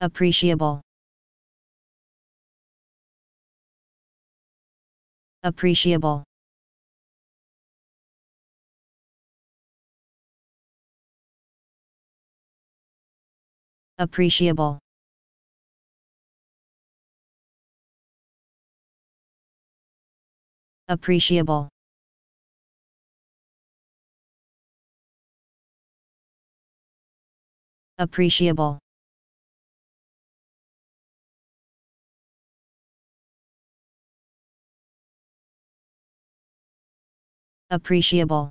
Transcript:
appreciable. Appreciable. Appreciable. Appreciable. Appreciable appreciable